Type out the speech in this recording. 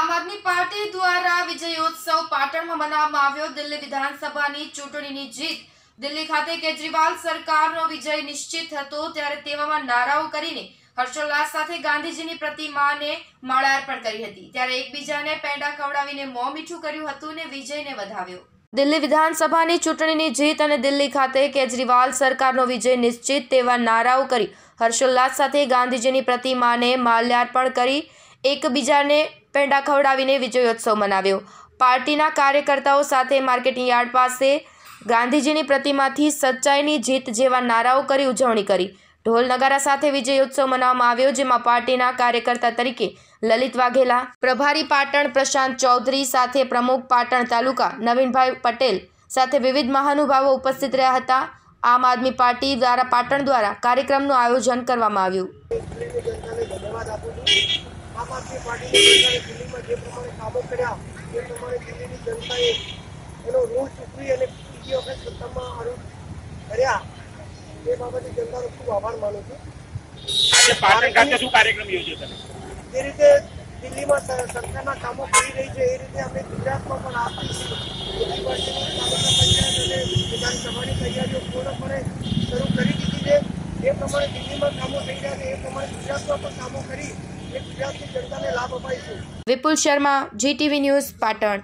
આમ આદમી પાર્ટી દ્વારા વિજયોત્સવ પાટણમાં મનાવવામાં આવ્યો. દિલ્હી વિધાનસભાની ચૂંટણીની જીત. દિલ્હી ખાતે કેજરીવાલ સરકારનો વિજય નિશ્ચિત હતો. ત્યારે તેવામાં નારાઓ કરીને હર્ષોલ્લાસ સાથે ગાંધીજીની પ્રતિમાને માળાર્પણ કરી હતી. ત્યારે એકબીજાને પેંડા ખવડાવીને મોં મીઠું કર્યું હતું ને વિજયને વધાવ્યો. દિલ્હી વિધાનસભાની ચૂંટણીની જીત અને દિલ્હી ખાતે કેજરીવાલ સરકારનો વિજય નિશ્ચિત તેવા નારાઓ કરી હર્ષોલ્લાસ સાથે ગાંધીજીની પ્રતિમાને માલ્યાર્પણ કરી એકબીજાને પેંડા ખવડાવીને વિજયોત્સવ મનાવ્યો. પાર્ટીના કાર્યકર્તાઓ સાથે માર્કેટિંગ યાર્ડ પાસે ગાંધીજીની પ્રતિમાથી સચ્ચાઈની જીત જેવા નારાઓ કરી ઉજવણી કરી. ઢોલ નગારા સાથે વિજયોત્સવ મનાવવામાં આવ્યો, જેમાં પાર્ટીના કાર્યકર્તા તરીકે લલિત વાઘેલા, પ્રભારી પાટણ પ્રશાંત ચૌધરી સાથે પ્રમુખ પાટણ તાલુકા નવીનભાઈ પટેલ સાથે વિવિધ મહાનુભાવો ઉપસ્થિત રહ્યા હતા. આમ આદમી પાર્ટી દ્વારા પાટણ દ્વારા કાર્યક્રમનું આયોજન કરવામાં આવ્યું. દિલ્હીની જનતાને ધન્યવાદ આપું છું આમ આદમી પાર્ટીની દિલ્હીમાં જે પ્રમાણે કામો કર્યા એ પ્રમાણે દિલ્હીની જનતાએ એનો ઋણ ચૂકવી અને બીજી વખત સત્તામાં આરોપ કર્યા. એ બાબતે જનતાનો ખૂબ આભાર માનું છું. આજે પાટણ ખાતે શું કાર્યક્રમ યોજ્યો તમે? જે રીતે દિલ્હીમાં સરકારના કામો કરી રહી છે એ રીતે અમે ગુજરાતમાં પણ આપી માટેની તાલુકા પંચાયત અને વિધાનસભાની તૈયારીઓ પૂર્ણપણે શરૂ કરી દીધી છે. એ પ્રમાણે દિલ્હીમાં કામો થઈ રહ્યા છે એ પ્રમાણે ગુજરાતમાં પણ કામો કરી વિપુલ શર્મા જીટીવી ન્યૂઝ પાટણ.